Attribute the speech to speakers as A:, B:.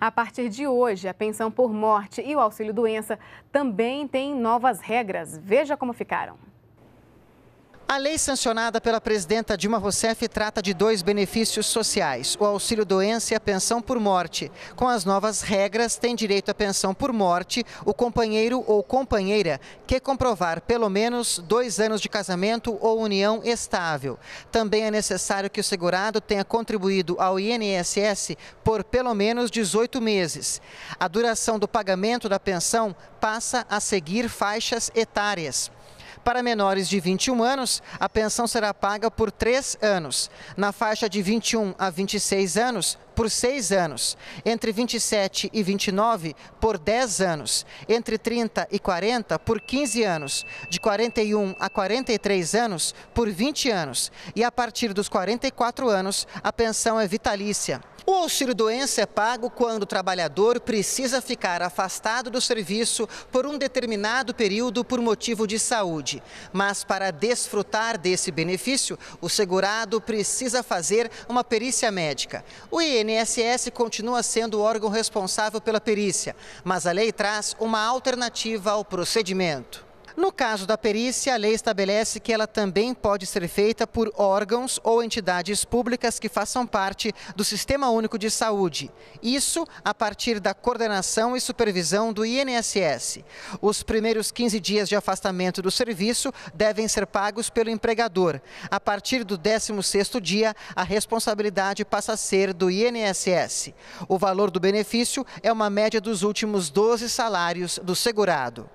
A: A partir de hoje, a pensão por morte e o auxílio doença também têm novas regras. Veja como ficaram.
B: A lei sancionada pela presidenta Dilma Rousseff trata de dois benefícios sociais, o auxílio doença e a pensão por morte. Com as novas regras, tem direito à pensão por morte o companheiro ou companheira que comprovar pelo menos dois anos de casamento ou união estável. Também é necessário que o segurado tenha contribuído ao INSS por pelo menos 18 meses. A duração do pagamento da pensão passa a seguir faixas etárias. Para menores de 21 anos, a pensão será paga por três anos. Na faixa de 21 a 26 anos, por seis anos. Entre 27 e 29, por 10 anos. Entre 30 e 40, por 15 anos. De 41 a 43 anos, por 20 anos. E a partir dos 44 anos, a pensão é vitalícia. O auxílio doença é pago quando o trabalhador precisa ficar afastado do serviço por um determinado período por motivo de saúde. Mas para desfrutar desse benefício, o segurado precisa fazer uma perícia médica. O INSS continua sendo o órgão responsável pela perícia, mas a lei traz uma alternativa ao procedimento. No caso da perícia, a lei estabelece que ela também pode ser feita por órgãos ou entidades públicas que façam parte do Sistema Único de Saúde. Isso a partir da coordenação e supervisão do INSS. Os primeiros 15 dias de afastamento do serviço devem ser pagos pelo empregador. A partir do 16º dia, a responsabilidade passa a ser do INSS. O valor do benefício é uma média dos últimos 12 salários do segurado.